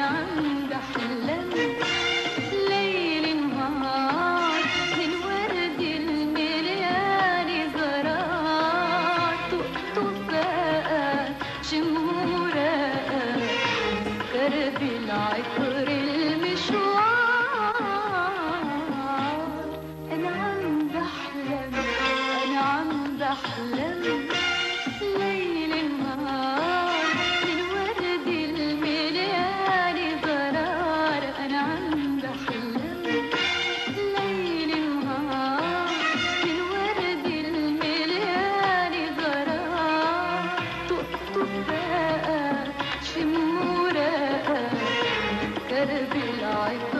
நான் ver bilay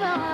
never